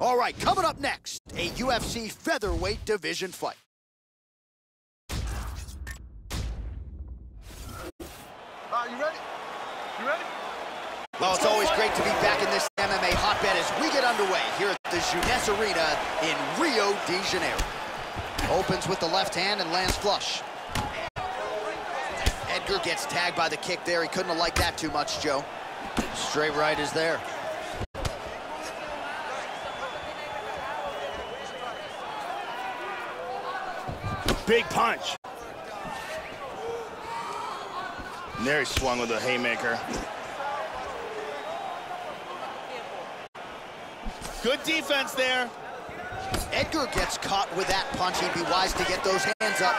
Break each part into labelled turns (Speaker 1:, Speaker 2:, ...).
Speaker 1: All right, coming up next, a UFC featherweight division fight.
Speaker 2: Uh, you ready? You ready?
Speaker 1: Well, it's always great to be back in this MMA hotbed as we get underway here at the Jeunesse Arena in Rio de Janeiro. Opens with the left hand and lands flush. Edgar gets tagged by the kick there. He couldn't have liked that too much, Joe. Straight right is there.
Speaker 3: Big punch. And there he swung with a haymaker. Good defense there.
Speaker 1: Edgar gets caught with that punch. He'd be wise to get those hands up.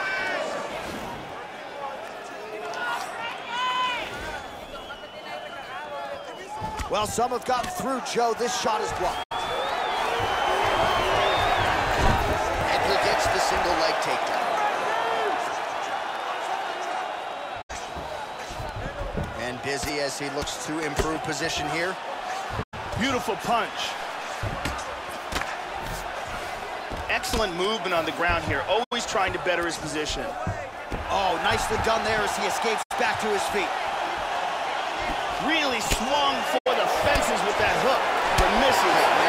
Speaker 1: Well, some have gotten through, Joe. This shot is blocked. Edgar gets the single leg takedown. And busy as he looks to improve position here.
Speaker 3: Beautiful punch. Excellent movement on the ground here, always trying to better his position.
Speaker 1: Oh, nicely done there as he escapes back to his feet.
Speaker 3: Really swung for the fences with that hook, but misses.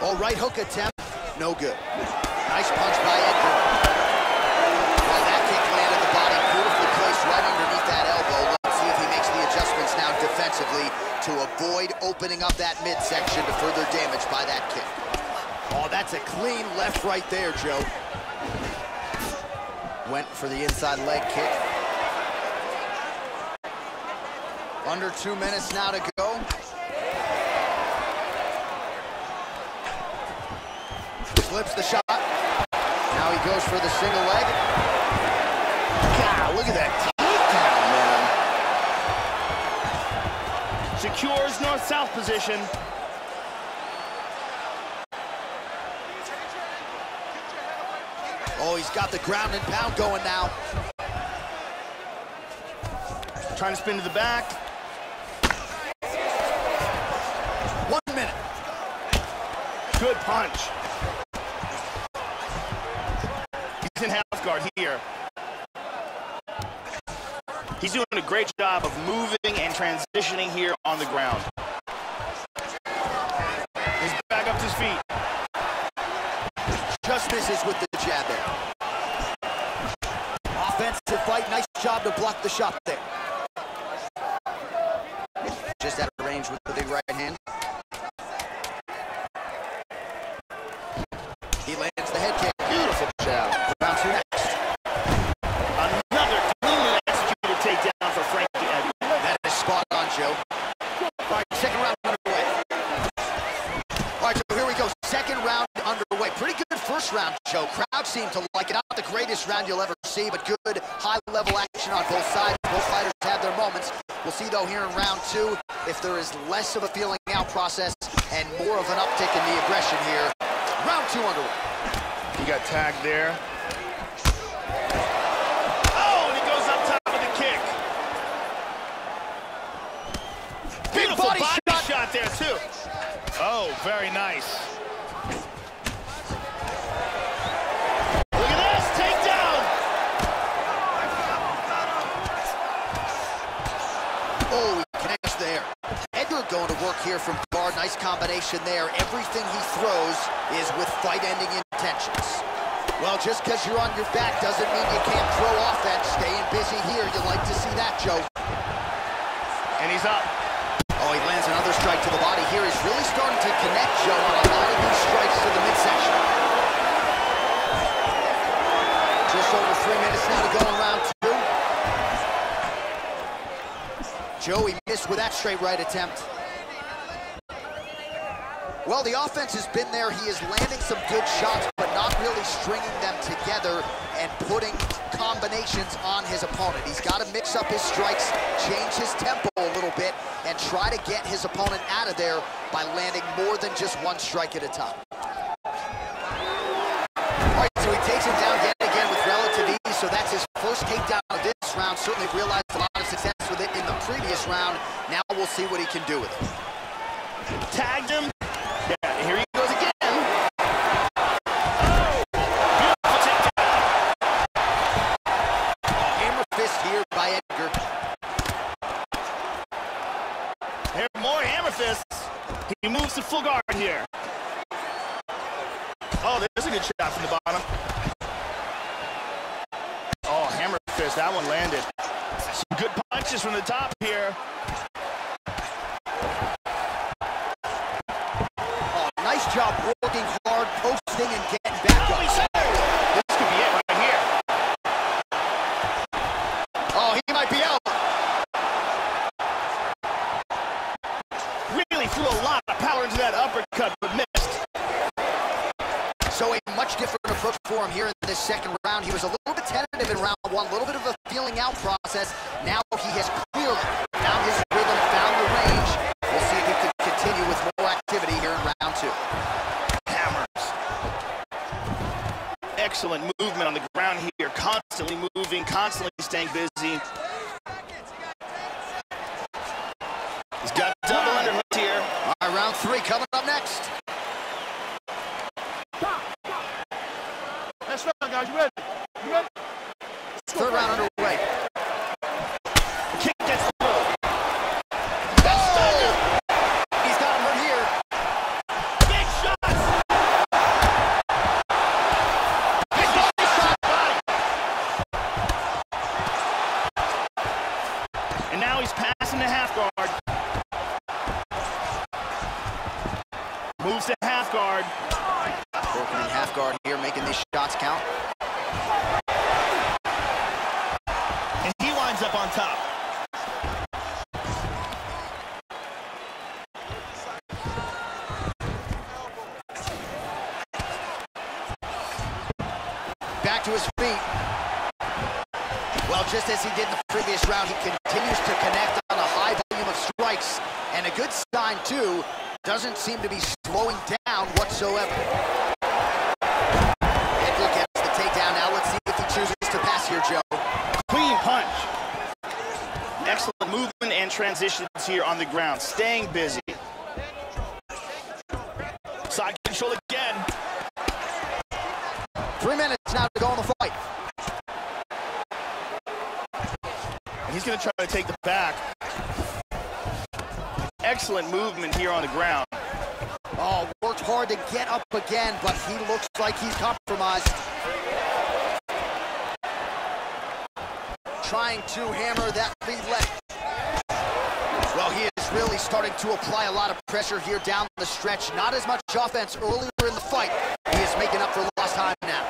Speaker 1: All right, hook attempt, no good. Nice punch by Edgar. Well, that kick landed the body beautifully placed right underneath that elbow. Let's see if he makes the adjustments now defensively to avoid opening up that midsection to further damage by that kick. Oh, that's a clean left right there, Joe. Went for the inside leg kick. Under two minutes now to go. Slips the shot. Now he goes for the single leg.
Speaker 3: God, look at that takedown, man. Secures north-south position.
Speaker 1: Oh, he's got the ground and pound going now.
Speaker 3: Trying to spin to the back.
Speaker 1: One minute.
Speaker 3: Good punch. He's in half guard here. He's doing a great job of moving and transitioning here on the ground. He's back up to his feet.
Speaker 1: Just misses with the jab there. Offensive fight. Nice job to block the shot there. Just out of range with the big right hand. He lands the head kick.
Speaker 3: Beautiful jab.
Speaker 1: Round two next.
Speaker 3: Another cleanly executed takedown for Frankie Edgar.
Speaker 1: That is spot on, Joe. All right, second round underway. All right, so here we go. Second round underway. Pretty good first round, Joe. Crowd seemed to like it. Not the greatest round you'll ever see, but good high-level action on both sides. Both fighters have their moments. We'll see, though, here in round two, if there is less of a feeling out process and more of an uptick in the aggression here. Round two underway.
Speaker 3: He got tagged there. Oh, and he goes up top with the kick. Beautiful
Speaker 1: body
Speaker 3: body,
Speaker 1: shot.
Speaker 3: shot. there, too. Oh, very nice. Look at this, takedown.
Speaker 1: Oh, he connects there. Edgar going to work here from guard. Nice there. Everything he throws is with fight-ending intentions. Well, just because you're on your back doesn't mean you can't throw offense. Staying busy here, you like to see that, Joe.
Speaker 3: And he's up.
Speaker 1: Oh, he lands another strike to the body here. He's really starting to connect, Joe, on a lot of these strikes to the midsection. Just over three minutes now to go in round two. Joey missed with that straight right attempt. Well, the offense has been there. He is landing some good shots, but not really stringing them together and putting combinations on his opponent. He's got to mix up his strikes, change his tempo a little bit, and try to get his opponent out of there by landing more than just one strike at a time.
Speaker 3: Side control again.
Speaker 1: Three minutes now to go in the fight.
Speaker 3: He's going to try to take the back. Excellent movement here on the ground.
Speaker 1: Oh, worked hard to get up again, but he looks like he's compromised. Trying to hammer. to apply a lot of pressure here down the stretch. Not as much offense earlier in the fight. He is making up for lost time now.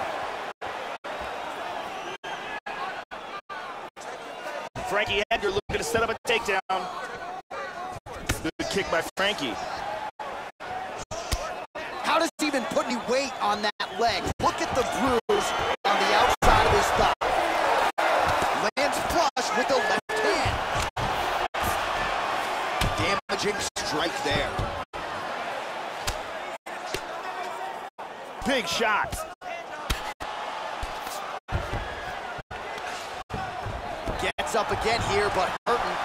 Speaker 3: Frankie Edgar looking to set up a takedown. Good kick by Frankie.
Speaker 1: How does he even put any weight on that leg? Look at the bruise strike there.
Speaker 3: Big shot.
Speaker 1: Gets up again here, but Hurton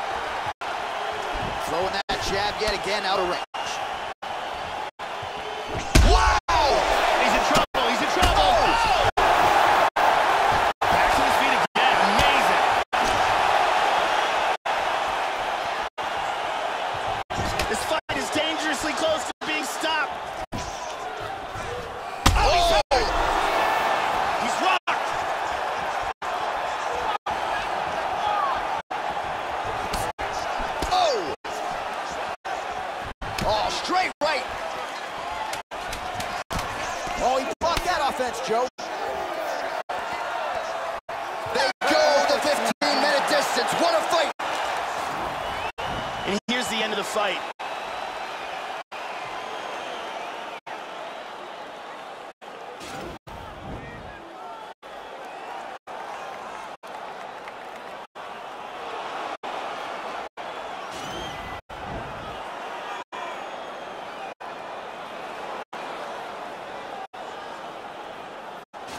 Speaker 1: throwing that jab yet again out of range.
Speaker 3: to sight.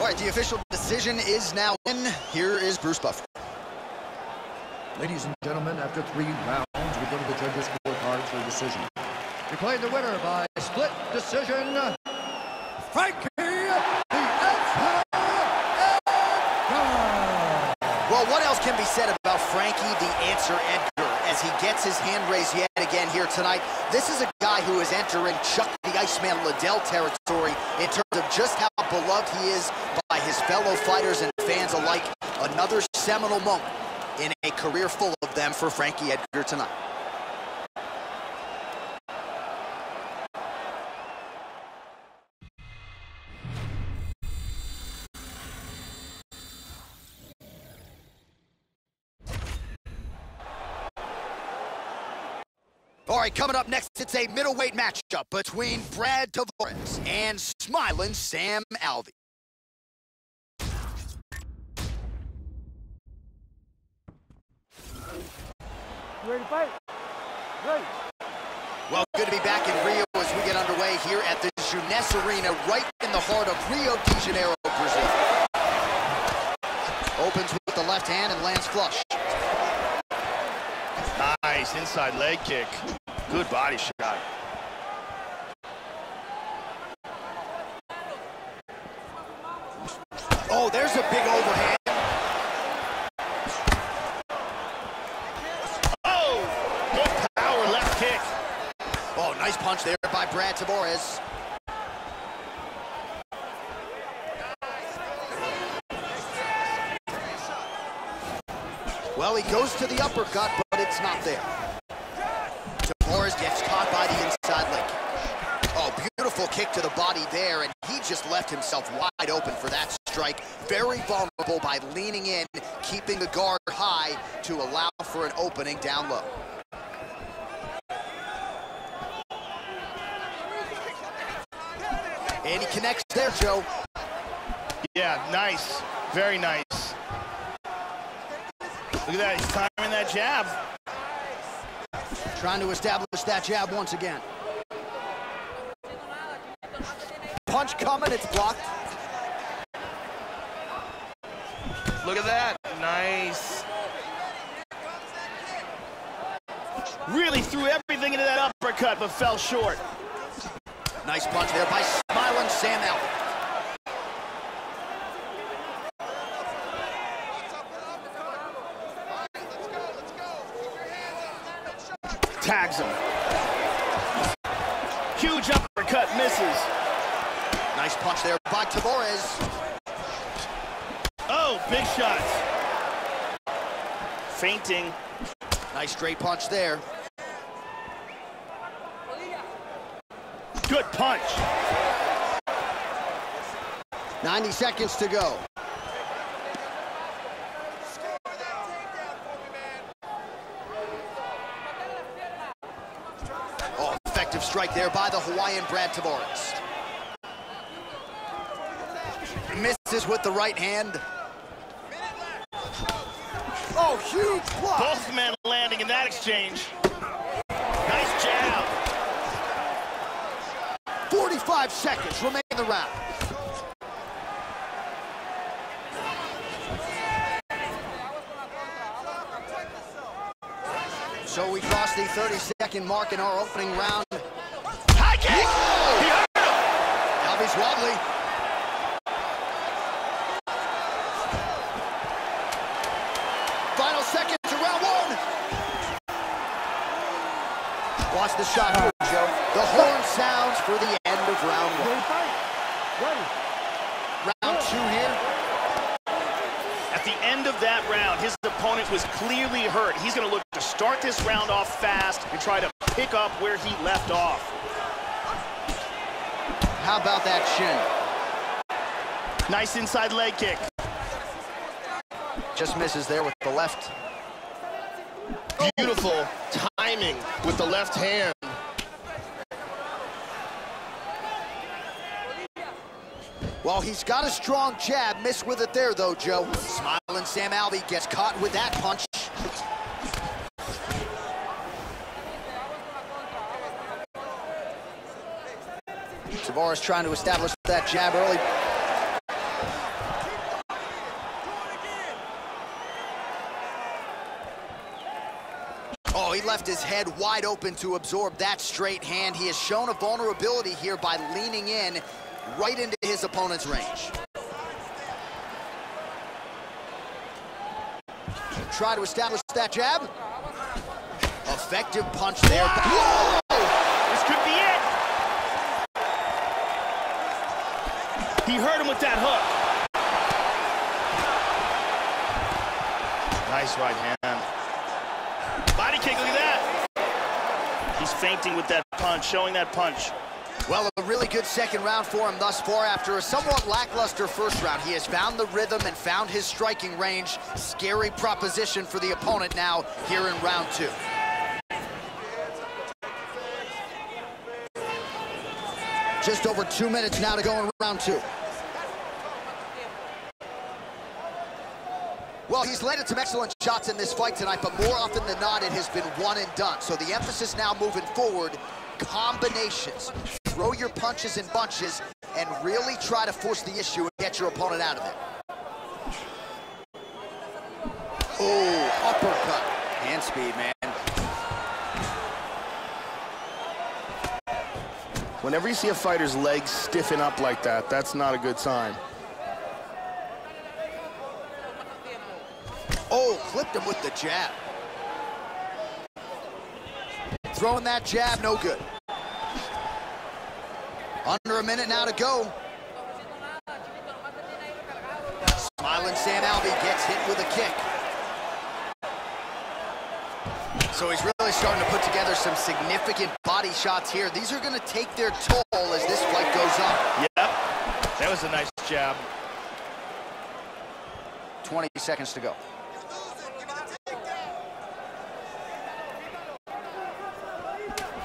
Speaker 1: All right, the official decision is now in. Here is Bruce Buffer.
Speaker 4: Ladies and gentlemen, after three rounds, we go to the judges' arbitrary decision. We played the winner by split decision. Frankie the answer. Edgar.
Speaker 1: Well, what else can be said about Frankie the Answer Edgar as he gets his hand raised yet again here tonight? This is a guy who is entering Chuck the Iceman Liddell territory in terms of just how beloved he is by his fellow fighters and fans alike. Another seminal moment in a career full of them for Frankie Edgar tonight. Right, coming up next, it's a middleweight matchup between Brad Tavares and smiling Sam Alvey.
Speaker 2: You ready to fight? Ready.
Speaker 1: Well, good to be back in Rio as we get underway here at the Jeunesse Arena, right in the heart of Rio de Janeiro, Brazil. Opens with the left hand and lands flush.
Speaker 3: Nice inside leg kick. Good body shot.
Speaker 1: Oh, there's a big overhand.
Speaker 3: Oh, good power left kick.
Speaker 1: Oh, nice punch there by Brad Tavares. Well, he goes to the uppercut, but it's not there. Tavares gets caught by the inside leg. Oh, beautiful kick to the body there, and he just left himself wide open for that strike. Very vulnerable by leaning in, keeping the guard high to allow for an opening down low. And he connects there, Joe.
Speaker 3: Yeah, nice. Very nice. Look at that, he's timing that jab.
Speaker 1: Trying to establish that jab once again. Punch coming, it's blocked.
Speaker 3: Look at that, nice. Really threw everything into that uppercut, but fell short.
Speaker 1: Nice punch there by smiling Sam Alvey.
Speaker 3: Tags him. Huge uppercut, misses.
Speaker 1: Nice punch there by Tavares.
Speaker 3: Oh, big shots. Fainting.
Speaker 1: Nice straight punch there.
Speaker 3: Good punch.
Speaker 1: 90 seconds to go. Oh, effective strike there by the Hawaiian Brad Tavares. Misses with the right hand. Oh, huge block.
Speaker 3: Both men landing in that exchange. Nice jab.
Speaker 1: 45 seconds remain in the round. So we crossed the 30-second mark in our opening round.
Speaker 3: High kick.
Speaker 1: Whoa!
Speaker 3: He hurt him.
Speaker 1: Alvey's wobbly. Final seconds to round one. Watch the shot here, Joe. The horn sounds for the end of round one.
Speaker 2: ready to fight? Ready.
Speaker 1: Round two here.
Speaker 3: At the end of that round, his opponent was clearly hurt. He's going to look to start this round off fast and try to pick up where he left off.
Speaker 1: How about that shin?
Speaker 3: Nice inside leg kick.
Speaker 1: Just misses there with the left.
Speaker 3: Beautiful timing with the left hand.
Speaker 1: Well, he's got a strong jab. Missed with it there, though, Joe. Smiling Sam Alvey gets caught with that punch. Tavares trying to establish that jab early. Left his head wide open to absorb that straight hand. He has shown a vulnerability here by leaning in right into his opponent's range. Try to establish that jab. Effective punch there. Whoa!
Speaker 3: This could be it. He hurt him with that hook. Nice right hand. Body kick, look at that. Fainting with that punch, showing that punch.
Speaker 1: Well, a really good second round for him thus far. After a somewhat lackluster first round, he has found the rhythm and found his striking range. Scary proposition for the opponent now here in round two. Just over two minutes now to go in round two. Well, he's landed some excellent shots in this fight tonight, but more often than not, it has been one and done. So the emphasis now moving forward, combinations. Throw your punches in bunches and really try to force the issue and get your opponent out of it. Oh, uppercut. Hand speed, man.
Speaker 5: Whenever you see a fighter's legs stiffen up like that, that's not a good sign.
Speaker 1: Oh, clipped him with the jab. Throwing that jab, no good. Under a minute now to go. Smiling Sam Alvey gets hit with a kick. So he's really starting to put together some significant body shots here. These are going to take their toll as this fight goes on.
Speaker 3: Yep, that was a nice jab.
Speaker 1: 20 seconds to go.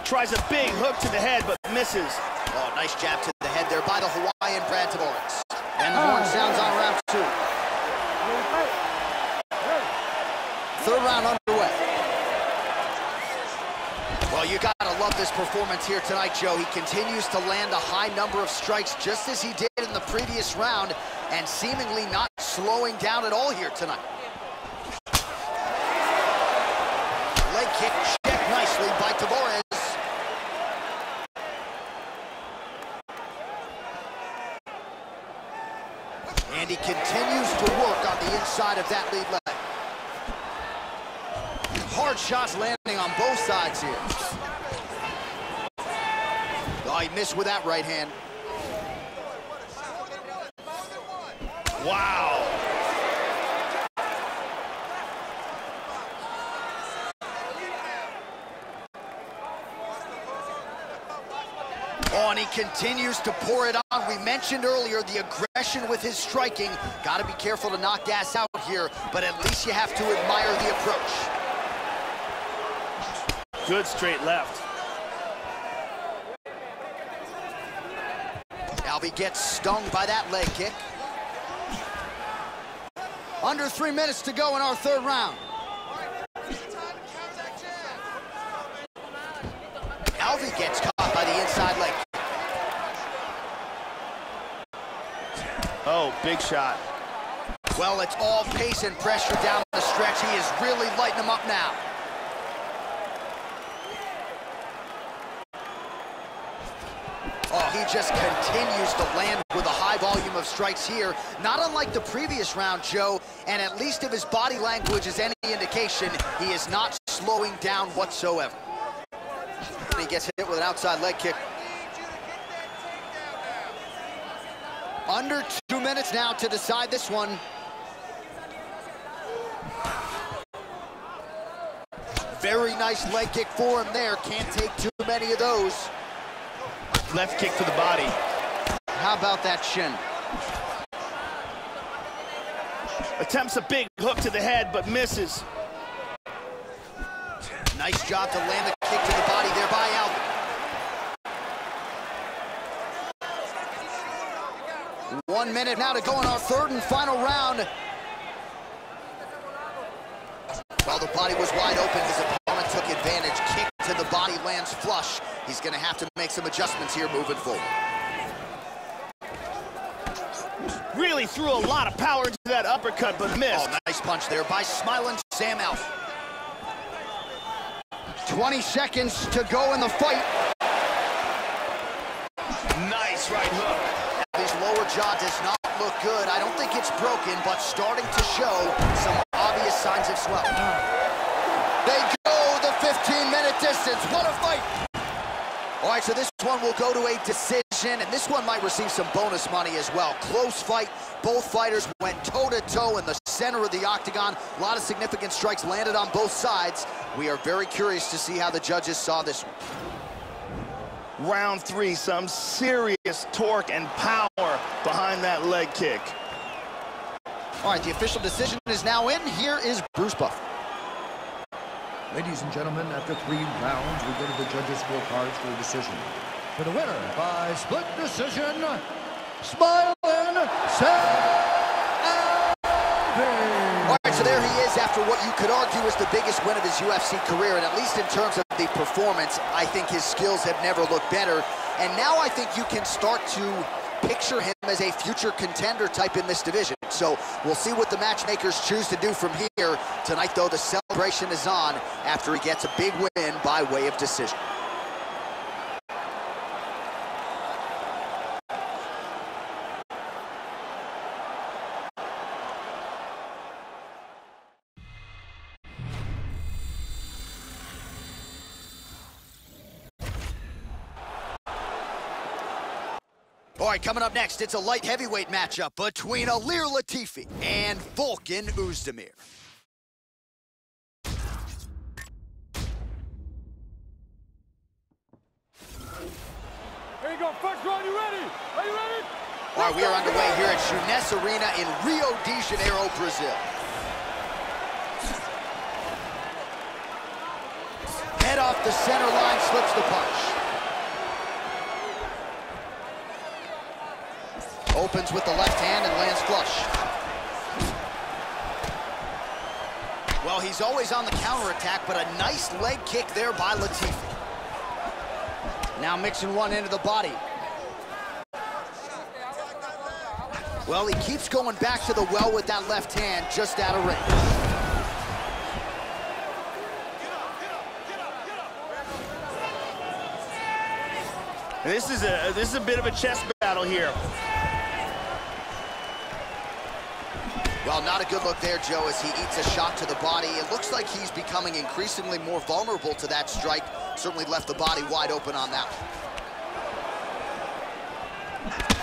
Speaker 3: Tries a big hook to the head, but misses.
Speaker 1: Oh, nice jab to the head there by the Hawaiian Brad Tavares. And ah. the horn sounds on round two.
Speaker 2: Ready to fight? Ready.
Speaker 1: Third round underway. Well, you gotta love this performance here tonight, Joe. He continues to land a high number of strikes just as he did in the previous round and seemingly not slowing down at all here tonight. Leg kick checked nicely by Tavares. And he continues to work on the inside of that lead leg. Hard shots landing on both sides here. Oh, he missed with that right hand.
Speaker 3: Wow.
Speaker 1: Oh, and he continues to pour it on. We mentioned earlier the aggression with his striking. Got to be careful to knock gas out here, but at least you have to admire the approach.
Speaker 3: Good straight left.
Speaker 1: Alvey gets stung by that leg kick. Under three minutes to go in our third round. Alvey gets caught by the inside leg.
Speaker 3: Oh, big shot.
Speaker 1: Well, it's all pace and pressure down the stretch. He is really lighting them up now. Oh, he just continues to land with a high volume of strikes here. Not unlike the previous round, Joe, and at least if his body language is any indication, he is not slowing down whatsoever. He gets hit with an outside leg kick. Under two minutes now to decide this one. Very nice leg kick for him there. Can't take too many of those.
Speaker 3: Left kick to the body.
Speaker 1: How about that shin?
Speaker 3: Attempts a big hook to the head, but misses.
Speaker 1: Nice job to land the kick to the body there by Alvey. One minute now to go in our third and final round. While the body was wide open, his opponent took advantage. Kick to the body lands flush. He's gonna have to make some adjustments here moving forward.
Speaker 3: Really threw a lot of power into that uppercut, but missed.
Speaker 1: Oh, nice punch there by smiling Sam Alvey. 20 seconds to go in the fight.
Speaker 3: Nice right hook.
Speaker 1: His lower jaw does not look good. I don't think it's broken, but starting to show some obvious signs of swelling. They go the 15-minute distance. What a fight! All right, so this one will go to a decision, and this one might receive some bonus money as well. Close fight. Both fighters went toe-to-toe -to -toe in the center of the octagon. A lot of significant strikes landed on both sides. We are very curious to see how the judges saw this one.
Speaker 3: Round three, some serious torque and power behind that leg kick.
Speaker 1: All right, the official decision is now in. Here is Bruce Buffer.
Speaker 4: Ladies and gentlemen, after three rounds, we go to the judges' scorecards for a decision. For the winner by split decision, Smiling Sam
Speaker 1: All right, so there he is after what you could argue is the biggest win of his UFC career, and at least in terms of the performance, I think his skills have never looked better. And now I think you can start to picture him as a future contender type in this division. So we'll see what the matchmakers choose to do from here. Tonight, though, the celebration is on after he gets a big win by way of decision. Right, coming up next, it's a light heavyweight matchup between Ilir Latifi and Volkan Oezdemir.
Speaker 2: Here you go. First round, you ready? Are you ready?
Speaker 1: All right, we are underway here at Jeunesse Arena in Rio de Janeiro, Brazil. Head off the center line, slips the punch. Opens with the left hand and lands flush. Well, he's always on the counterattack, but a nice leg kick there by Latifi. Now mixing one into the body. Well, he keeps going back to the well with that left hand, just out of range.
Speaker 3: This is a this is a bit of a chess battle here.
Speaker 1: Well, not a good look there, Joe, as he eats a shot to the body. It looks like he's becoming increasingly more vulnerable to that strike. Certainly left the body wide open on that one.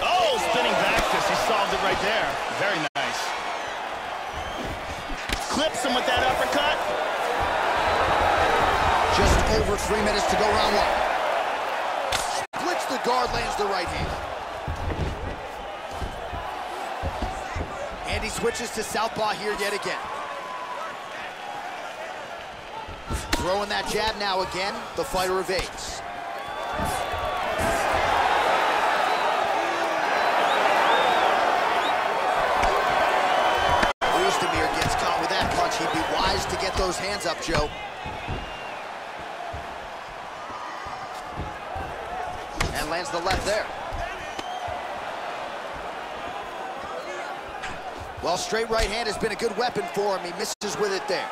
Speaker 3: Oh, spinning back fist. He solved it right there. Very nice. Clips him with that uppercut.
Speaker 1: Just over three minutes to go round one. Splits the guard, lands the right hand. And he switches to southpaw here yet again. Throwing that jab now again, the fighter evades. Oezdemir gets caught with that punch. He'd be wise to get those hands up, Joe. And lands the left there. Well, straight right hand has been a good weapon for him. He misses with it there.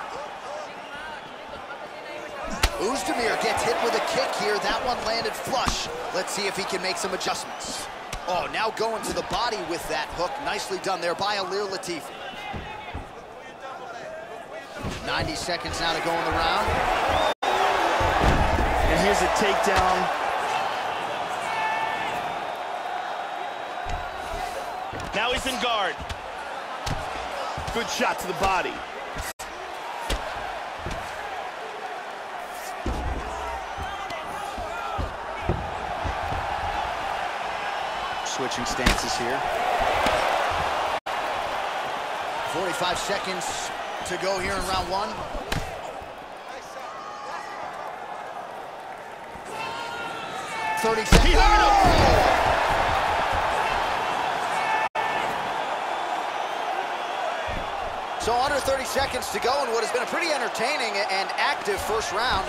Speaker 1: Oezdemir gets hit with a kick here. That one landed flush. Let's see if he can make some adjustments. Oh, now going to the body with that hook. Nicely done there by Ilir Latifi. 90 seconds now to go in the round.
Speaker 3: And here's a takedown. Good shot to the body.
Speaker 1: Switching stances here. 45 seconds to go here in round one. Thirty seconds. So under 30 seconds to go in what has been a pretty entertaining and active first round.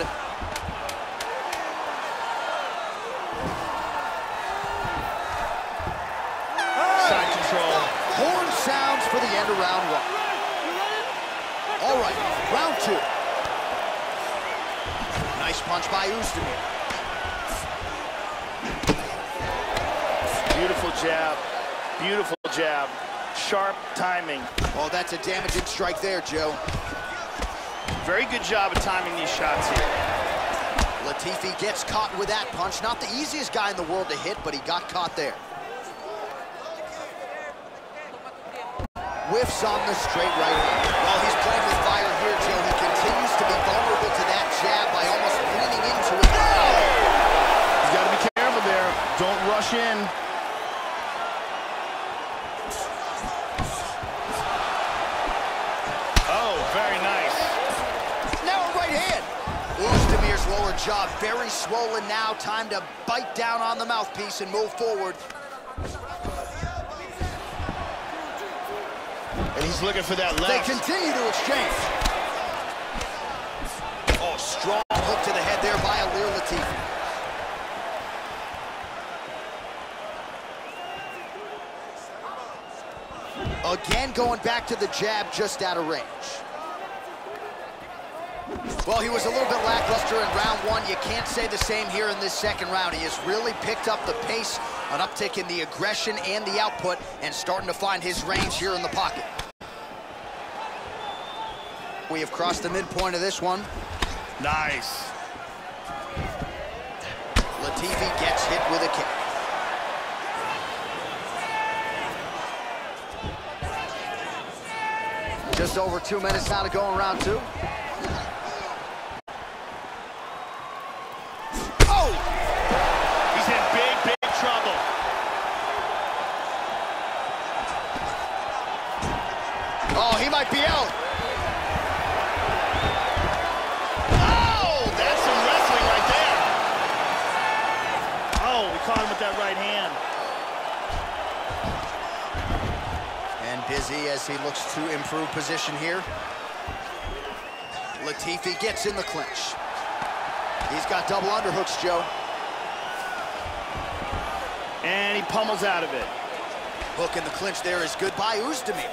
Speaker 3: Side control.
Speaker 1: Horn sounds for the end of round one. All right, round two. Nice punch by Oezdemir.
Speaker 3: Beautiful jab. Beautiful jab. Sharp timing.
Speaker 1: Oh, that's a damaging strike there, Joe.
Speaker 3: Very good job of timing these shots here.
Speaker 1: Latifi gets caught with that punch. Not the easiest guy in the world to hit, but he got caught there. Whiffs on the straight right hand. Well, he's playing with fire here, Joe. He continues to be vulnerable to that jab by almost leaning into it.
Speaker 5: He's got to be careful there. Don't rush in.
Speaker 1: Jaw very swollen now. Time to bite down on the mouthpiece and move forward.
Speaker 3: And he's looking for that left.
Speaker 1: They continue to exchange. Oh, strong hook to the head there by Ilir Latifi. Again, going back to the jab just out of range. Well, he was a little bit lackluster in round one. You can't say the same here in this second round. He has really picked up the pace, an uptick in the aggression and the output, and starting to find his range here in the pocket. We have crossed the midpoint of this one.
Speaker 3: Nice.
Speaker 1: Latifi gets hit with a kick. Just over two minutes now to go in round two. Oh!
Speaker 3: He's in big, big trouble.
Speaker 1: Oh, he might be out.
Speaker 3: Oh, that's some wrestling right there. Oh, we caught him with that right hand.
Speaker 1: Busy as he looks to improve position here. Latifi gets in the clinch. He's got double underhooks, Joe.
Speaker 3: And he pummels out of it.
Speaker 1: Hook in the clinch there is good by Oezdemir.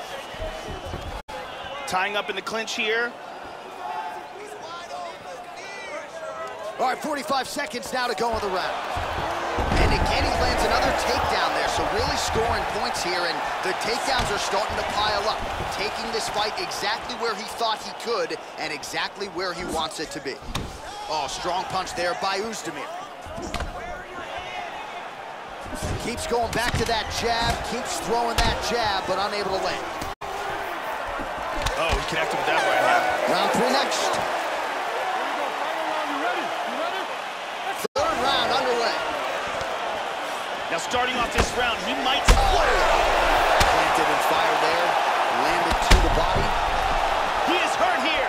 Speaker 3: Tying up in the clinch here.
Speaker 1: All right, 45 seconds now to go in the round. And again, he lands another takedown there, so really scoring points here, and the takedowns are starting to pile up, taking this fight exactly where he thought he could and exactly where he wants it to be. Oh, strong punch there by Oezdemir. Keeps going back to that jab, keeps throwing that jab, but unable to land.
Speaker 3: Oh, he connected with that right hand.
Speaker 1: Round three next.
Speaker 2: Here we go. Final round. You ready? You ready?
Speaker 1: Third round underway.
Speaker 3: Now, starting off this round, he might...
Speaker 1: Planted and fired there, landed to the body.
Speaker 3: He is hurt here.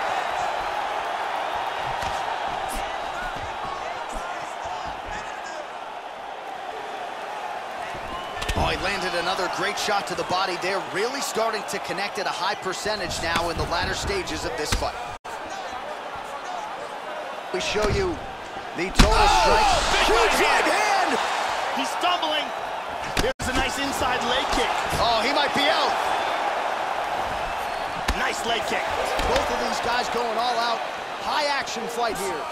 Speaker 1: Oh, he landed another great shot to the body there, really starting to connect at a high percentage now in the latter stages of this fight. We show you the total oh,
Speaker 3: strike.
Speaker 1: Huge
Speaker 3: right
Speaker 1: hand!
Speaker 3: He's stumbling. There's a nice inside leg kick.
Speaker 1: Oh, he might be out.
Speaker 3: Nice leg kick.
Speaker 1: Both of these guys going all out. High action fight here.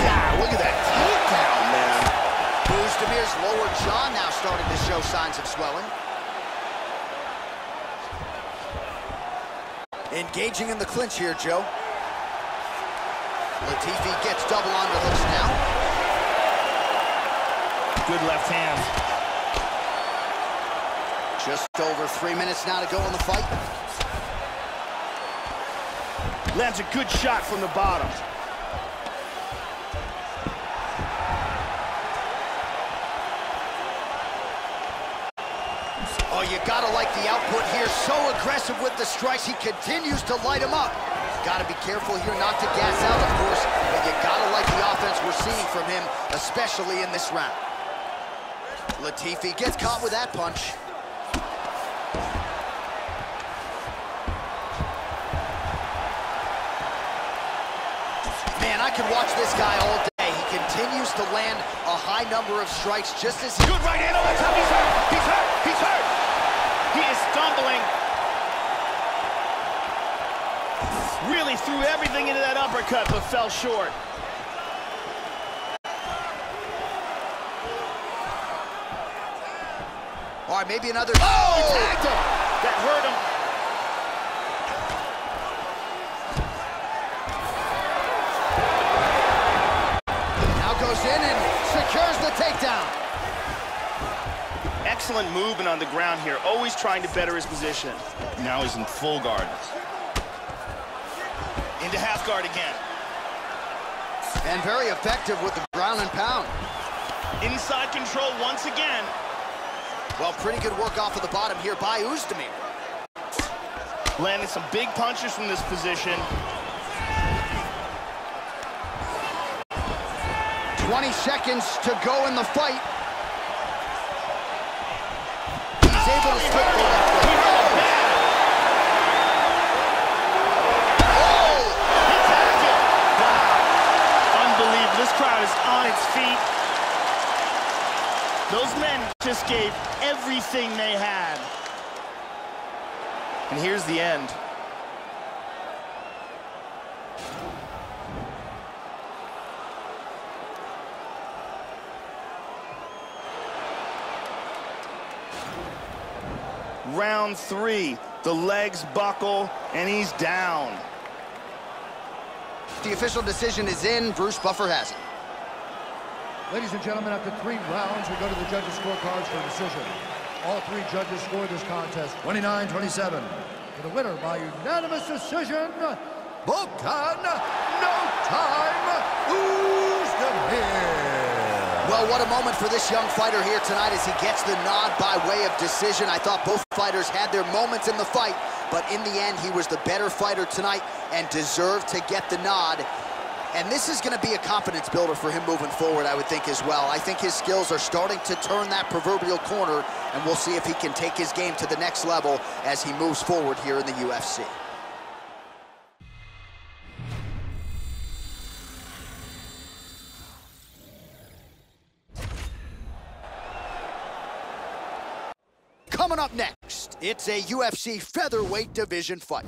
Speaker 5: God, look at that takedown, man.
Speaker 1: Oezdemir's lower jaw now starting to show signs of swelling. Engaging in the clinch here, Joe. Latifi gets double underhooks now.
Speaker 3: Good left hand.
Speaker 1: Just over three minutes now to go in the fight.
Speaker 3: Lands a good shot from the bottom.
Speaker 1: Oh, you gotta like the output here. So aggressive with the strikes. He continues to light him up. Gotta be careful here not to gas out, of course, but you gotta like the offense we're seeing from him, especially in this round. Latifi gets caught with that punch. Could watch this guy all day. He continues to land a high number of strikes just as he...
Speaker 3: Good right hand on the top. He's hurt. He's hurt. He's hurt. He is stumbling. Really threw everything into that uppercut, but fell short.
Speaker 1: All right, maybe another.
Speaker 3: Oh, he tagged him. That hurt him. Excellent movement on the ground here, always trying to better his position. Now he's in full guard. Into half guard again.
Speaker 1: And very effective with the ground and pound.
Speaker 3: Inside control once again.
Speaker 1: Well, pretty good work off of the bottom here by Oezdemir.
Speaker 3: Landing some big punches from this position.
Speaker 1: 20 seconds to go in the fight. Able to slip the left
Speaker 3: He
Speaker 1: hook.
Speaker 3: hurt him bad.
Speaker 1: Oh!
Speaker 3: He tagged him. Wow. Unbelievable. This crowd is on its feet. Those men just gave everything they had. And here's the end. Round three. The legs buckle, and he's down.
Speaker 1: The official decision is in. Bruce Buffer has it.
Speaker 4: Ladies and gentlemen, after three rounds, we go to the judges' scorecards for a decision. All three judges scored this contest 29-27. For the winner by unanimous decision, Volkan No Time Oezdemir.
Speaker 1: Well, what a moment for this young fighter here tonight as he gets the nod by way of decision. I thought both fighters had their moments in the fight, but in the end, he was the better fighter tonight and deserved to get the nod. And this is going to be a confidence builder for him moving forward, I would think, as well. I think his skills are starting to turn that proverbial corner, and we'll see if he can take his game to the next level as he moves forward here in the UFC. Coming up next, it's a UFC featherweight division fight.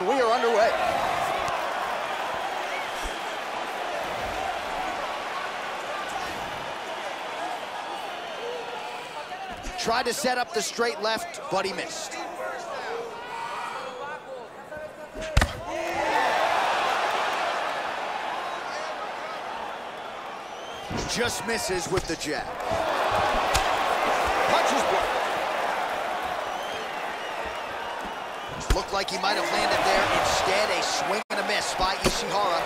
Speaker 1: We are underway. Tried to set up the straight left, but he missed. Just misses with the jab. Punches block. Looked like he might have landed there. Instead, a swing and a miss by Ishihara.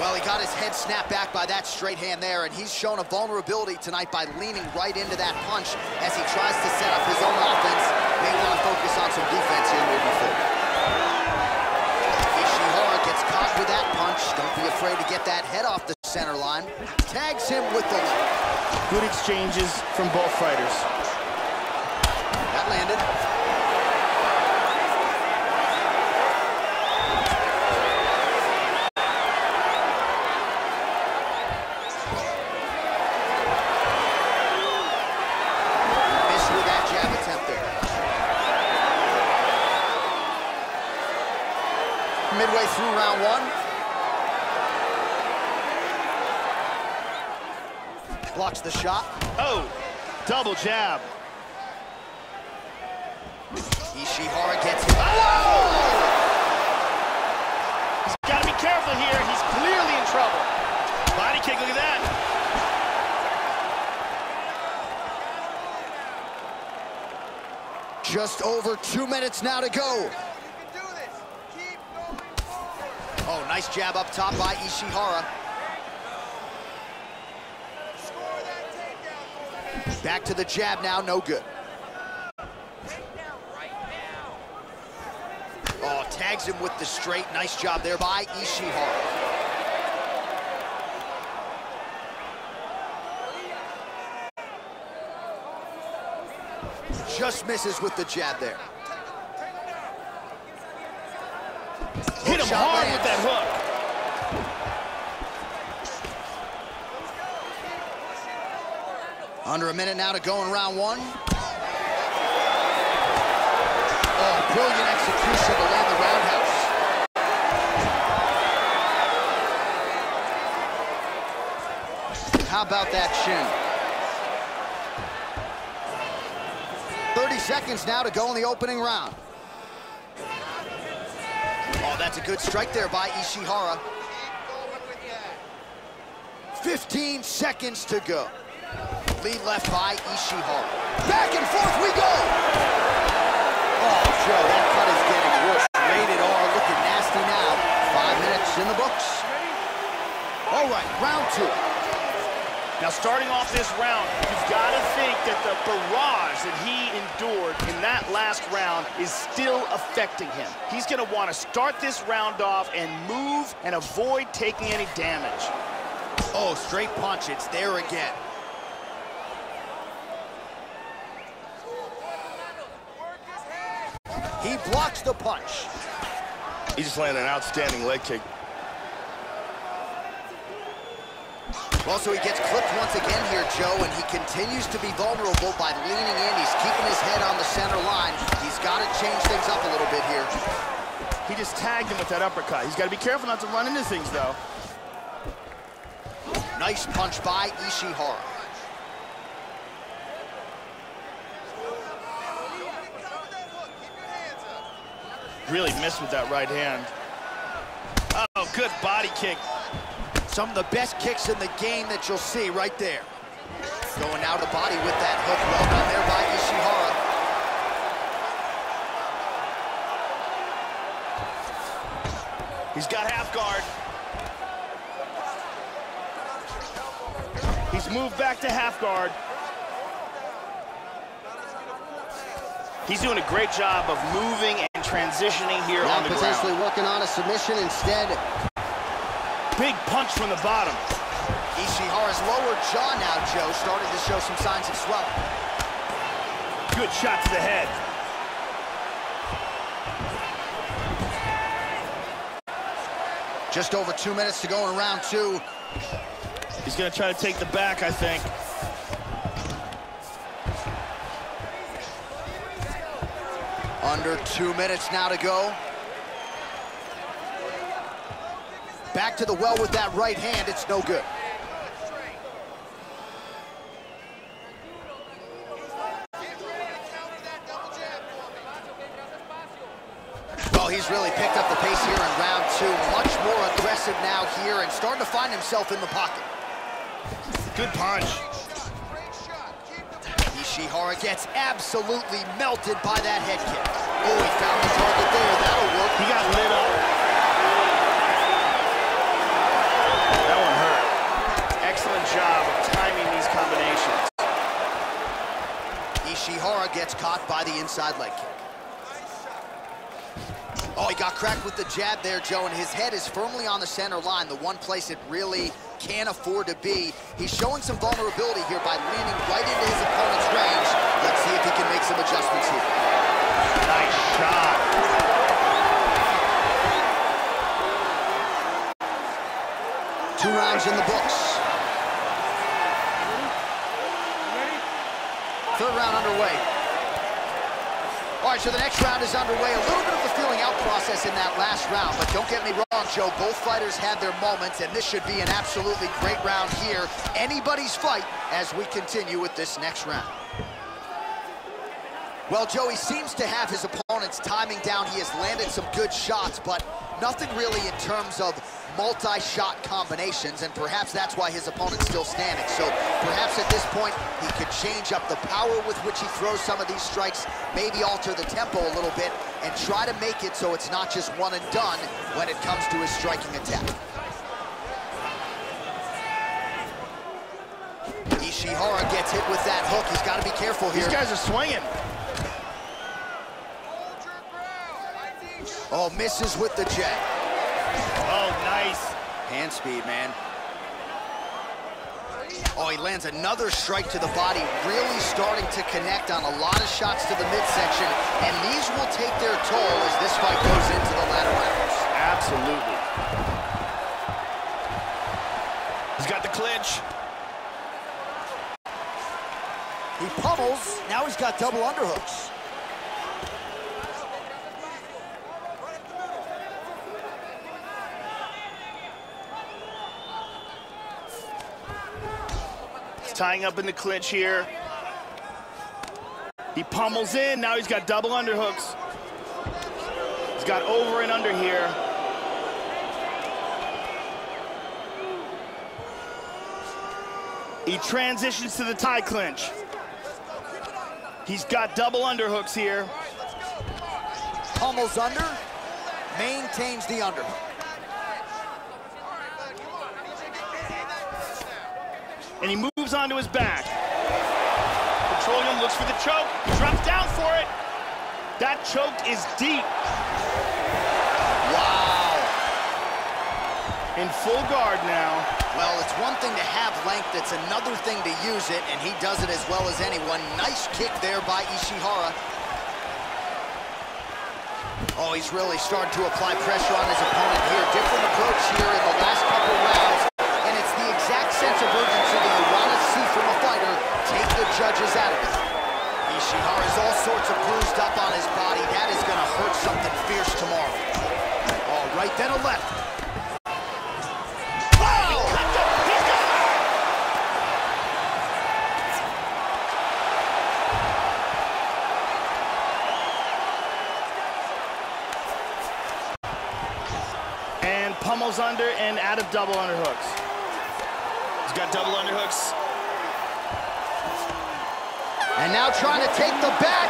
Speaker 1: Well, he got his head snapped back by that straight hand there, and he's shown a vulnerability tonight by leaning right into that punch as he tries to set up his own offense. May want to focus on some defense here moving forward. Ishihara gets caught with that punch. Don't be afraid to get that head off the center line. Tags him with the left.
Speaker 3: Good exchanges from both fighters.
Speaker 1: That landed. Missed with that jab attempt there. Midway through round one. Blocks the shot.
Speaker 3: Oh, double jab.
Speaker 1: Ishihara gets him. Whoa!
Speaker 3: He's got to be careful here. He's clearly in trouble. Body kick, look at that.
Speaker 1: Just over two minutes now to go. Oh, nice jab up top by Ishihara. Back to the jab now, no good. Oh, tags him with the straight. Nice job there by Ishihara. Just misses with the jab there.
Speaker 3: Hit him hard with that hook.
Speaker 1: Under a minute now to go in round one. Oh, brilliant execution to land the roundhouse. How about that shin? 30 seconds now to go in the opening round. That's a good strike there by Ishihara. 15 seconds to go. Lead left by Ishihara. Back and forth we go! Oh, Joe, that cut is getting worse. Rated R, looking nasty now. Five minutes in the books. All right, round two.
Speaker 3: Now, starting off this round, you've got to think that the barrage that he endured in that last round is still affecting him. He's going to want to start this round off and move and avoid taking any damage.
Speaker 1: Oh, straight punch. It's there again. He blocks the punch.
Speaker 5: He's just landed an outstanding leg kick.
Speaker 1: Also, he gets clipped once again here, Joe, and he continues to be vulnerable by leaning in. He's keeping his head on the center line. He's got to change things up a little bit here.
Speaker 5: He just tagged him with that uppercut. He's got to be careful not to run into things, though.
Speaker 1: Nice punch by Ishihara.
Speaker 5: Really missed with that right hand.
Speaker 3: Oh, good body kick.
Speaker 1: Some of the best kicks in the game that you'll see right there. Going now to body with that hook. Well done there by Ishihara.
Speaker 3: He's got half guard. He's moved back to half guard. He's doing a great job of moving and transitioning here
Speaker 1: Now
Speaker 3: on the
Speaker 1: potentially
Speaker 3: ground.
Speaker 1: working on a submission instead.
Speaker 3: Big punch from the bottom.
Speaker 1: Ishihara's lower jaw now, Joe, starting to show some signs of swelling.
Speaker 3: Good shot to the head.
Speaker 1: Just over two minutes to go in round two.
Speaker 3: He's going to try to take the back, I think.
Speaker 1: Under two minutes now to go. Back to the well with that right hand. It's no good. Well, he's really picked up the pace here in round two. Much more aggressive now here and starting to find himself in the pocket.
Speaker 3: Good punch.
Speaker 1: Ishihara gets absolutely melted by that head kick. Oh, he found the target there. That'll work.
Speaker 3: He got lit up.
Speaker 1: Gets caught by the inside leg kick. Oh, he got cracked with the jab there, Joe, and his head is firmly on the center line, the one place it really can't afford to be. He's showing some vulnerability here by leaning right into his opponent's range. Let's see if he can make some adjustments here.
Speaker 3: Nice shot.
Speaker 1: Two rounds in the books. Third round underway. So the next round is underway. A little bit of a feeling out process in that last round, but don't get me wrong, Joe. Both fighters had their moments, and this should be an absolutely great round here. Anybody's fight as we continue with this next round. Well, Joey seems to have his opponent's timing down. He has landed some good shots, but nothing really in terms of multi-shot combinations, and perhaps that's why his opponent's still standing. So perhaps at this point, he could change up the power with which he throws some of these strikes, maybe alter the tempo a little bit, and try to make it so it's not just one and done when it comes to his striking attack. Ishihara gets hit with that hook. He's got to be careful here.
Speaker 3: These guys are swinging.
Speaker 1: Oh, misses with the jab.
Speaker 3: Nice.
Speaker 1: Hand speed, man. Oh, he lands another strike to the body, really starting to connect on a lot of shots to the midsection, and these will take their toll as this fight goes into the latter rounds.
Speaker 3: Absolutely. He's got the clinch.
Speaker 1: He pummels. Now he's got double underhooks.
Speaker 3: Tying up in the clinch here. He pummels in. Now he's got double underhooks. He's got over and under here. He transitions to the tie clinch. He's got double underhooks here.
Speaker 1: Pummels under, maintains the underhook.
Speaker 3: And he moves onto his back. Petroleum looks for the choke. He drops down for it. That choke is deep.
Speaker 1: Wow.
Speaker 3: In full guard now.
Speaker 1: Well, it's one thing to have length, it's another thing to use it, and he does it as well as anyone. Nice kick there by Ishihara. Oh, he's really starting to apply pressure on his opponent here. Different approach here in the last couple rounds, and it's the exact sense of urgency that you want to see from a fighter. Take the judges out of it. Ishihara's all sorts of bruised up on his body. That is going to hurt something fierce tomorrow. All right, then a left.
Speaker 3: And pummels under and out of double underhooks. He's got double underhooks.
Speaker 1: And now trying to take the back.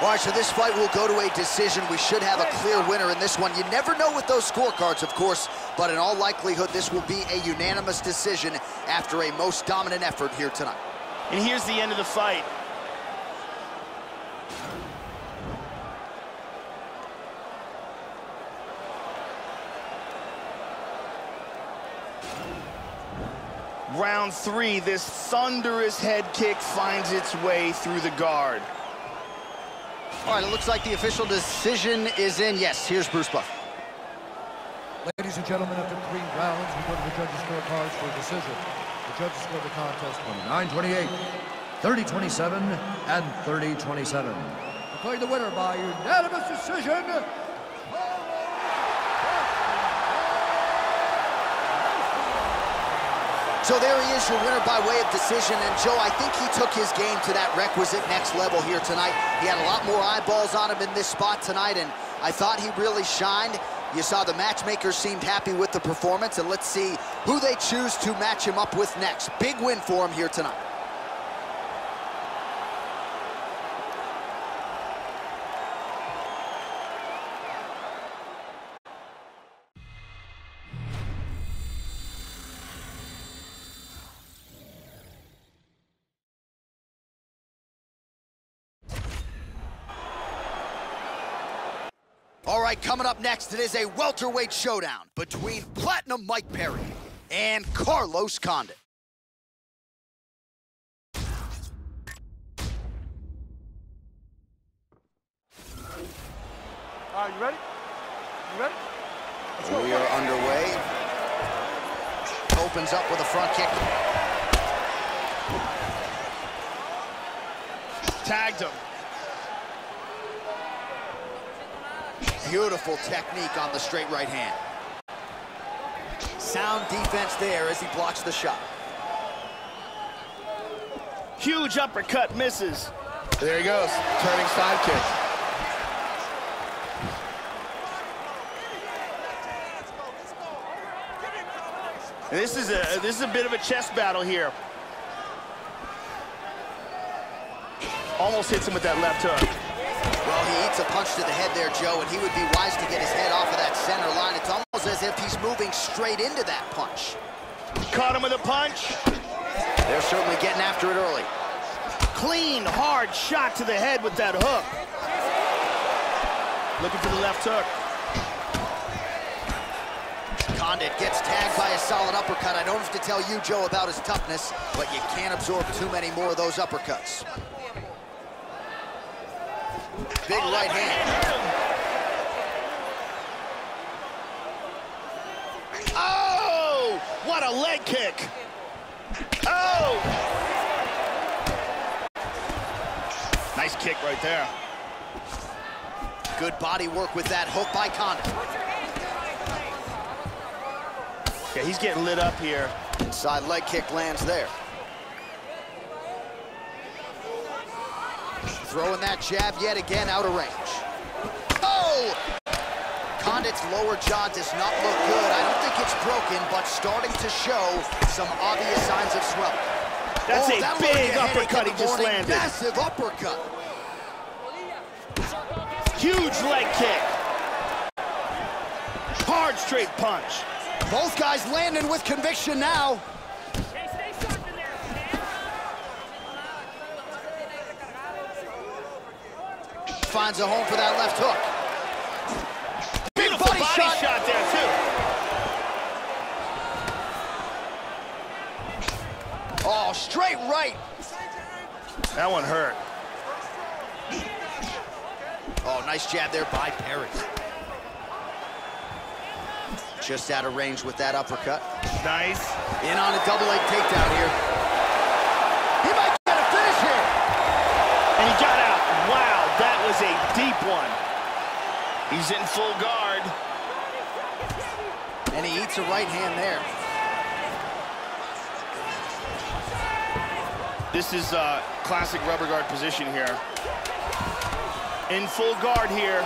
Speaker 1: All right, so this fight will go to a decision. We should have a clear winner in this one. You never know with those scorecards, of course, but in all likelihood, this will be a unanimous decision after a most dominant effort here tonight.
Speaker 3: And here's the end of the fight. Round three, this thunderous head kick finds its way through the guard.
Speaker 1: All right, it looks like the official decision is in. Yes, here's Bruce Buff.
Speaker 4: Ladies and gentlemen, after three rounds, we go to the judges' scorecards for a decision. The judges score the contest 29-28, 30-27, and 30-27. Declaring the winner by unanimous decision,
Speaker 1: So there he is, your winner by way of decision. And Joe, I think he took his game to that requisite next level here tonight. He had a lot more eyeballs on him in this spot tonight, and I thought he really shined. You saw the matchmakers seemed happy with the performance, and let's see who they choose to match him up with next. Big win for him here tonight. Coming up next, it is a welterweight showdown between Platinum Mike Perry and Carlos Condit.
Speaker 2: All right, you ready? You ready?
Speaker 1: We are underway. Opens up with a front kick.
Speaker 3: Tagged him.
Speaker 1: Beautiful technique on the straight right hand. Sound defense there as he blocks the shot.
Speaker 3: Huge uppercut misses.
Speaker 5: There he goes, turning side kick.
Speaker 3: This is a this is a bit of a chest battle here. Almost hits him with that left hook.
Speaker 1: Well, he eats a punch to the head there, Joe, and he would be wise to get his head off of that center line. It's almost as if he's moving straight into that punch.
Speaker 3: Caught him with a punch.
Speaker 1: They're certainly getting after it early.
Speaker 3: Clean, hard shot to the head with that hook. Looking for the left hook.
Speaker 1: Condit gets tagged by a solid uppercut. I don't have to tell you, Joe, about his toughness, but you can't absorb too many more of those uppercuts big oh, right hand.
Speaker 3: Oh! What a leg kick! Oh! Nice kick right there.
Speaker 1: Good body work with that hook by Condit.
Speaker 3: Yeah, he's getting lit up here.
Speaker 1: Inside leg kick lands there. Throwing that jab yet again out of range. Oh! Condit's lower jaw does not look good. I don't think it's broken, but starting to show some obvious signs of swelling.
Speaker 3: That's
Speaker 1: oh,
Speaker 3: a
Speaker 1: that'll
Speaker 3: big
Speaker 1: a
Speaker 3: uppercut he just landed.
Speaker 1: Massive uppercut.
Speaker 3: Huge leg kick. Hard straight punch.
Speaker 1: Both guys landing with conviction now. Finds a home for that left hook. Big
Speaker 3: Beautiful
Speaker 1: body,
Speaker 3: body,
Speaker 1: shot.
Speaker 3: shot. there, too.
Speaker 1: Oh, straight right.
Speaker 3: That one hurt.
Speaker 1: Oh, nice jab there by Perry. Just out of range with that uppercut.
Speaker 3: Nice.
Speaker 1: In on a double leg takedown here. He might get a finish here.
Speaker 3: And he got out. Wow, that was a deep one. He's in full guard.
Speaker 1: And he eats a right hand there.
Speaker 3: This is a classic rubber guard position here. In full guard here.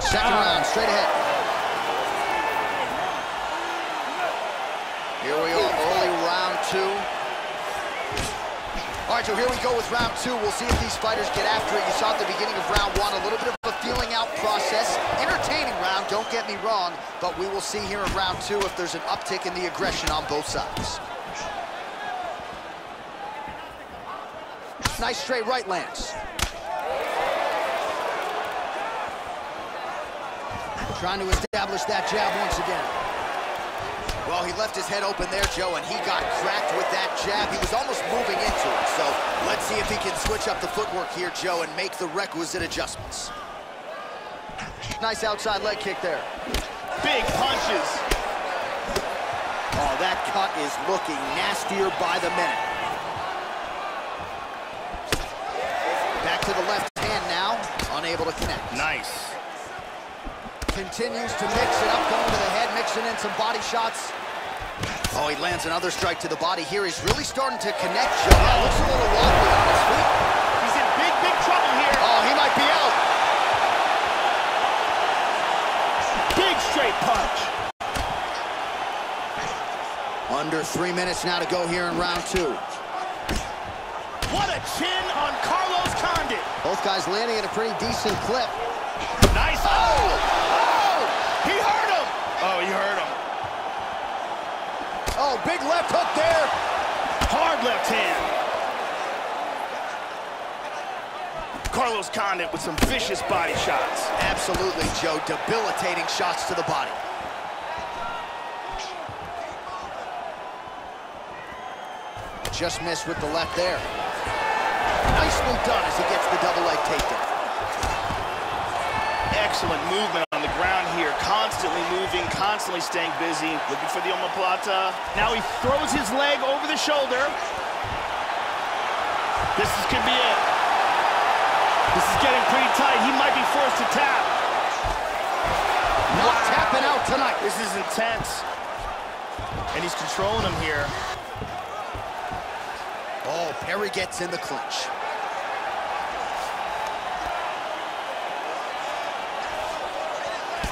Speaker 1: Second round, straight ahead. Here we are, early round two. All right, here we go with round two. We'll see if these fighters get after it. You saw at the beginning of round one, a little bit of a feeling out process. Entertaining round, don't get me wrong, but we will see here in round two if there's an uptick in the aggression on both sides. Nice straight right lands. Trying to establish that jab once again. Well, he left his head open there, Joe, and he got cracked with that jab. He was almost moving into it, so let's see if he can switch up the footwork here, Joe, and make the requisite adjustments. Nice outside leg kick there.
Speaker 3: Big punches.
Speaker 1: Oh, that cut is looking nastier by the minute. Back to the left hand now, unable to connect.
Speaker 3: Nice.
Speaker 1: Continues to mix it up, going to the head, mixing in some body shots. Oh, he lands another strike to the body here. He's really starting to connect, Joe. Now looks a little wobbly on his feet.
Speaker 3: He's in big, big trouble here.
Speaker 1: Oh, he might be out.
Speaker 3: Big straight punch.
Speaker 1: Under three minutes now to go here in round two.
Speaker 3: What a chin on Carlos Condit.
Speaker 1: Both guys landing at a pretty decent clip.
Speaker 3: Nice. Oh! Oh! He hurt him. Oh, he hurt him.
Speaker 1: Oh, big left hook there.
Speaker 3: Hard left hand. Carlos Condit with some vicious body shots.
Speaker 1: Absolutely, Joe. Debilitating shots to the body. Just missed with the left there. Nicely done as he gets the double leg takedown.
Speaker 3: Excellent movement on the ground. Constantly moving, constantly staying busy. Looking for the omoplata. Now he throws his leg over the shoulder. This is, could be it. This is getting pretty tight. He might be forced to tap.
Speaker 1: Not tapping out tonight.
Speaker 3: This is intense. And he's controlling him here.
Speaker 1: Oh, Perry gets in the clinch.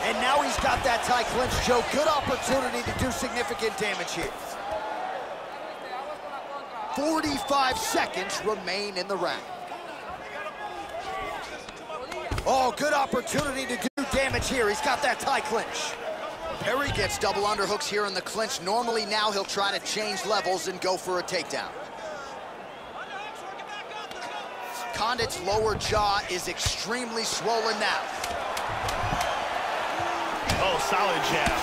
Speaker 1: And now he's got that tie clinch, Joe. Good opportunity to do significant damage here. 45 seconds remain in the round. Oh, good opportunity to do damage here. He's got that tie clinch. Perry gets double underhooks here in the clinch. Normally now he'll try to change levels and go for a takedown. Condit's lower jaw is extremely swollen now.
Speaker 3: Oh, solid jab.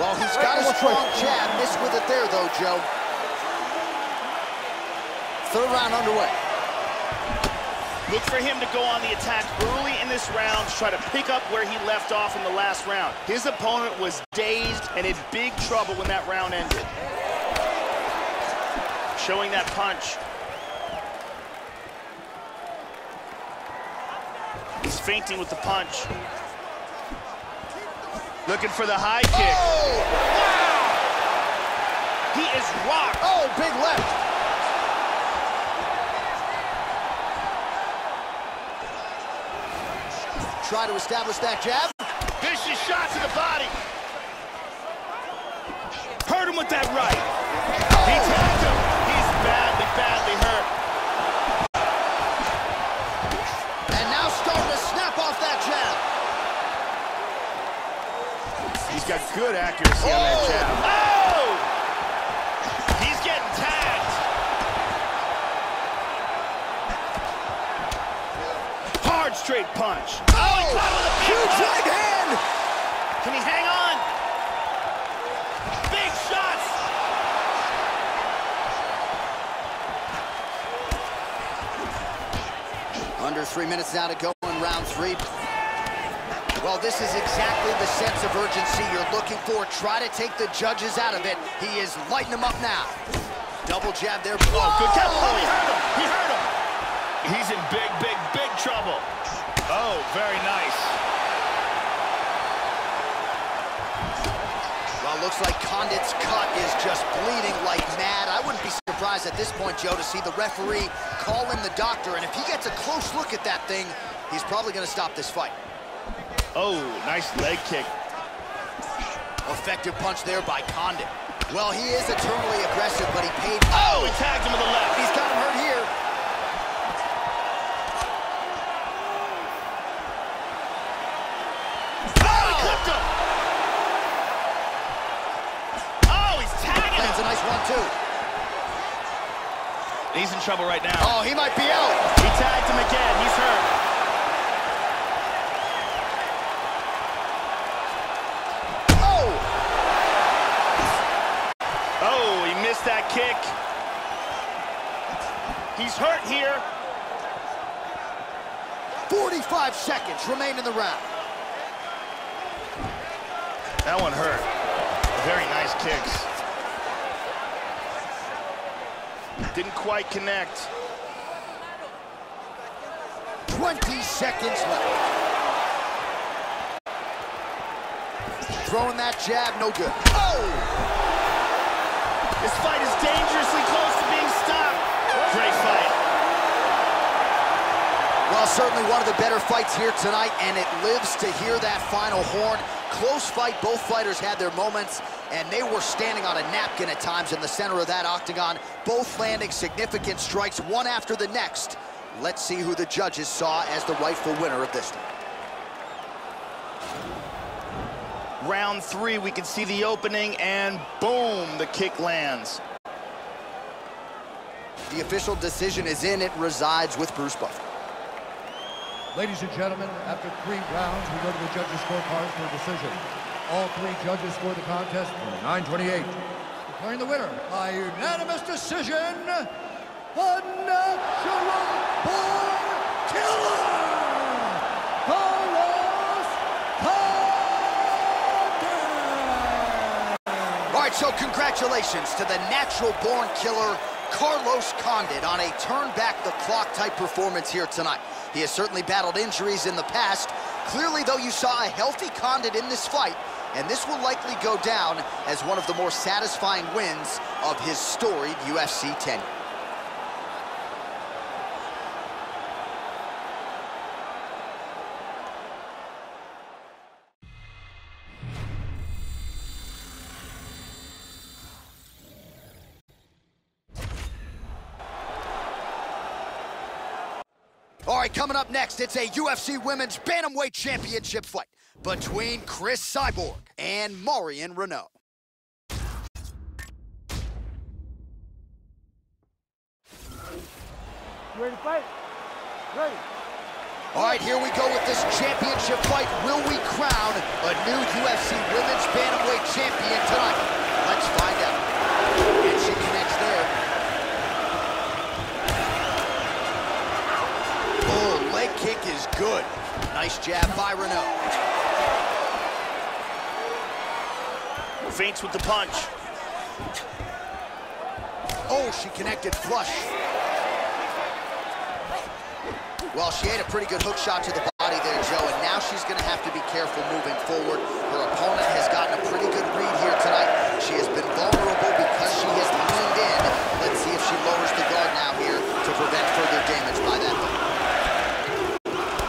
Speaker 1: Well, he's got a strong jab. Missed with it there, though, Joe. Third round underway.
Speaker 3: Look for him to go on the attack early in this round to try to pick up where he left off in the last round. His opponent was dazed and in big trouble when that round ended. Showing that punch. He's fainting with the punch. Looking for the high kick.
Speaker 1: Oh!
Speaker 3: Wow! He is rocked.
Speaker 1: Oh, big left. Try to establish that jab.
Speaker 3: Vicious shot to the body. Hurt him with that right.
Speaker 5: Got good accuracy on that
Speaker 1: Oh!
Speaker 5: jab.
Speaker 3: Oh! He's getting tagged. Hard straight punch. Oh, oh he caught him with a
Speaker 1: Huge right hand.
Speaker 3: Can he hang on? Big shots.
Speaker 1: Under three minutes now to go in round three. Well, this is exactly the sense of urgency you're looking for. Try to take the judges out of it. He is lighting them up now. Double jab there.
Speaker 3: Oh, good catch. Oh, he hurt him. He hurt him. He's in big, big, big trouble. Oh, very nice.
Speaker 1: Well, looks like Condit's cut is just bleeding like mad. I wouldn't be surprised at this point, Joe, to see the referee call in the doctor. And if he gets a close look at that thing, he's probably going to stop this fight.
Speaker 3: Oh, nice leg kick.
Speaker 1: Effective punch there by Condit. Well, he is eternally aggressive, but he paid.
Speaker 3: Oh, he tagged him with a left.
Speaker 1: He's got him hurt here.
Speaker 3: Oh, he clipped him. Oh, he's tagging
Speaker 1: Lands a nice one, too.
Speaker 3: He's in trouble right now.
Speaker 1: Oh, he might be out.
Speaker 3: He tagged him again. He's hurt. Kick. He's hurt here.
Speaker 1: 45 seconds remain in the round.
Speaker 3: That one hurt. Very nice kicks. Didn't quite connect.
Speaker 1: 20 seconds left. Throwing that jab, no good. Oh!
Speaker 3: This fight is dangerously close to being stopped. Great fight.
Speaker 1: Well, certainly one of the better fights here tonight, and it lives to hear that final horn. Close fight, both fighters had their moments, and they were standing on a napkin at times in the center of that octagon, both landing significant strikes, one after the next. Let's see who the judges saw as the rightful winner of this one.
Speaker 3: Round three, we can see the opening, and boom, the kick lands.
Speaker 1: The official decision is in. It resides with Bruce Buffer.
Speaker 4: Ladies and gentlemen, after three rounds, we go to the judges' scorecards for a decision. All three judges scored the contest for 928. Declaring the winner by unanimous decision, the natural born killer,
Speaker 1: so congratulations to the natural-born killer, Carlos Condit, on a turn-back-the-clock type performance here tonight. He has certainly battled injuries in the past. Clearly, though, you saw a healthy Condit in this fight, and this will likely go down as one of the more satisfying wins of his storied UFC tenure. Coming up next, it's a UFC Women's Bantamweight Championship fight between Cris Cyborg and Marion Reneau.
Speaker 2: You ready to fight? Ready.
Speaker 1: All right, here we go with this championship fight. Will we crown a new UFC Women's Bantamweight champion tonight? Let's find out. Good. Nice jab by Reneau.
Speaker 3: Feints with the punch.
Speaker 1: Oh, she connected flush. Well, she had a pretty good hook shot to the body there, Joe, and now she's going to have to be careful moving forward. Her opponent has gotten a pretty good read here tonight. She has been vulnerable because she has leaned in. Let's see if she lowers the guard now here to prevent further damage by that hook.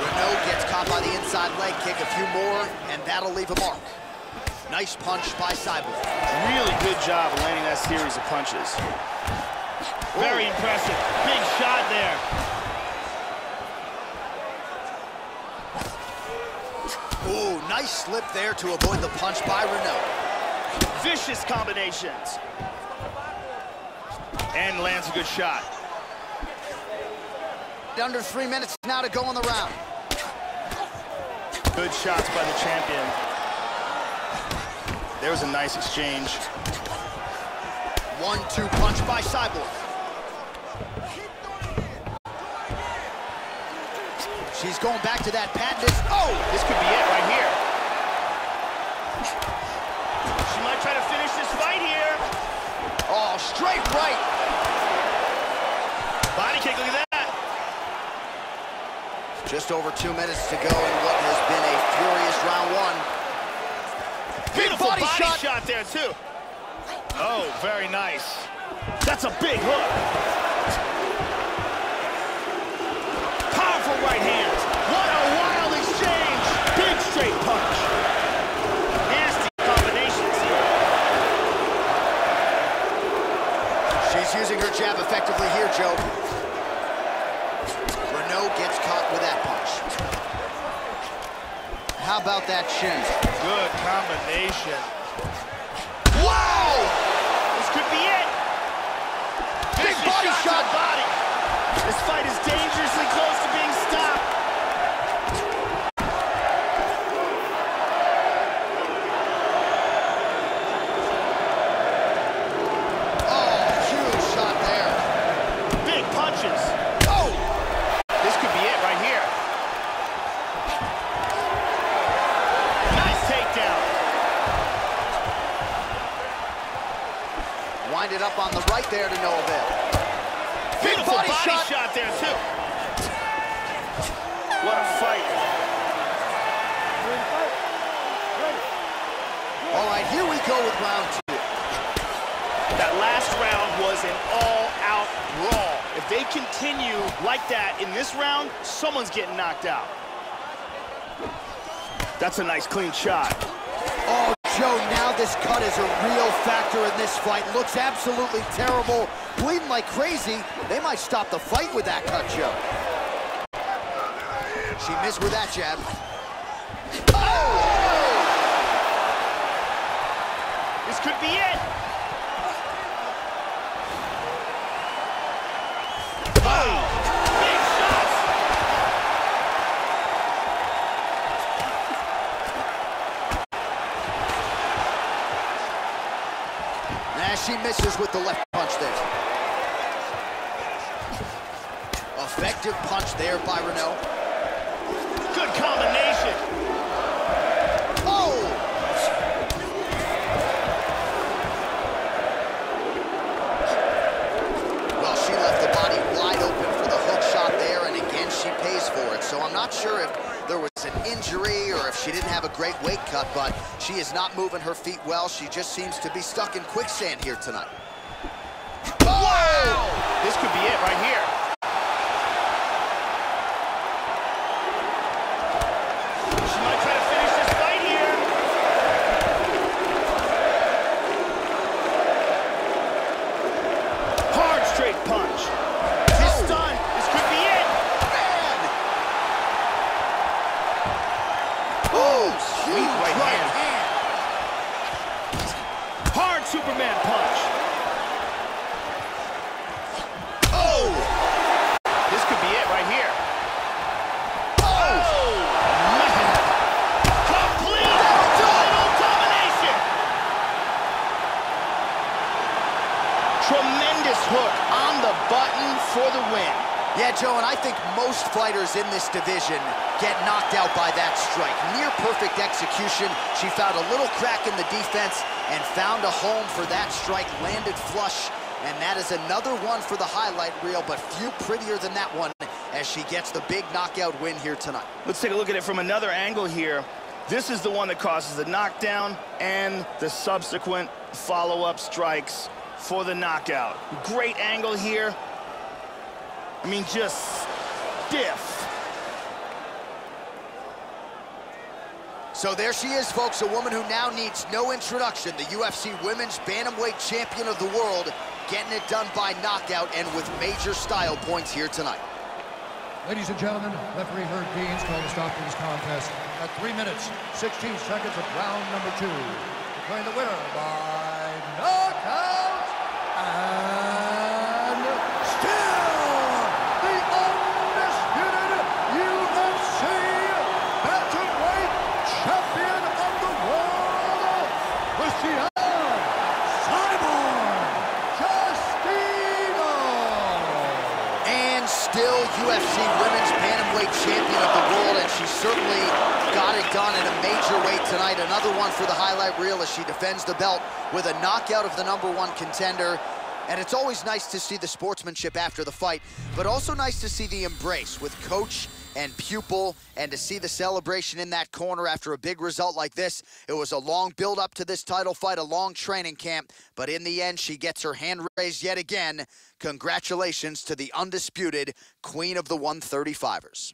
Speaker 1: Reneau gets caught by the inside leg kick, a few more, and that'll leave a mark. Nice punch by Cyborg.
Speaker 3: Really good job of landing that series of punches.
Speaker 6: Very impressive. Big shot there.
Speaker 1: Ooh, nice slip there to avoid the punch by Reneau.
Speaker 3: Vicious combinations. And lands a good shot.
Speaker 1: Under three minutes now to go on the round.
Speaker 3: Good shots by the champion. There was a nice exchange.
Speaker 1: One-two punch by Cyborg. She's going back to that patented. Oh!
Speaker 3: This could be it right here. She might try to finish this fight here.
Speaker 1: Oh, straight right.
Speaker 3: Body kick, look at that.
Speaker 1: Just over two minutes to go what been a furious round one.
Speaker 3: Beautiful
Speaker 1: body
Speaker 3: body,
Speaker 1: shot.
Speaker 3: shot. there, too. Oh, very nice. That's a big hook. Powerful right hand. What a wild exchange. Big straight punch. Nasty combinations here.
Speaker 1: She's using her jab effectively here, Joe. How about that shin?
Speaker 3: Good combination.
Speaker 1: Wow!
Speaker 3: This could be it.
Speaker 1: Big
Speaker 3: Vicious
Speaker 1: body
Speaker 3: shot
Speaker 1: shot.
Speaker 3: body. This fight is
Speaker 1: there to no avail. Big
Speaker 3: Beautiful
Speaker 1: body,
Speaker 3: body,
Speaker 1: shot.
Speaker 3: shot. there, too. What a fight.
Speaker 1: All right, here we go with round two.
Speaker 3: That last round was an all-out brawl. If they continue like that in this round, someone's getting knocked out. That's a nice clean shot.
Speaker 1: Oh, Joe, now this cut is a real factor in this fight. Looks absolutely terrible. Bleeding like crazy. They might stop the fight with that cut, Joe. She missed with that jab. Oh!
Speaker 3: This could be it.
Speaker 1: Misses with the left punch there. Effective punch there by Reneau. Great weight cut, but she is not moving her feet well. She just seems to be stuck in quicksand here tonight.
Speaker 3: Wow! This could be it right here. Button for the win.
Speaker 1: Yeah, Joe, and I think most fighters in this division get knocked out by that strike. Near perfect execution. She found a little crack in the defense and found a home for that strike. Landed flush And that is another one for the highlight reel, but few prettier than that one as she gets the big knockout win here tonight.
Speaker 3: Let's take a look at it from another angle here. This is the one that causes the knockdown and the subsequent follow-up strikes for the knockout. Great angle here. I mean, just stiff.
Speaker 1: So there she is, folks, a woman who now needs no introduction, the UFC Women's Bantamweight Champion of the World, getting it done by knockout and with major style points here tonight.
Speaker 4: Ladies and gentlemen, referee Herb Deans called a stop to this contest at 3 minutes, 16 seconds of round number two. Declaring the winner by knockout and still the undisputed UFC Bantamweight Champion of the World, Cristiane Cyborg Justino.
Speaker 1: And still UFC Women's Bantamweight Champion of the World, and she certainly got it done in a major way tonight. Another one for the highlight reel as she defends the belt with a knockout of the number one contender. And it's always nice to see the sportsmanship after the fight, but also nice to see the embrace with coach and pupil and to see the celebration in that corner after a big result like this. It was a long build up to this title fight, a long training camp, but in the end, she gets her hand raised yet again. Congratulations to the undisputed queen of the 135ers.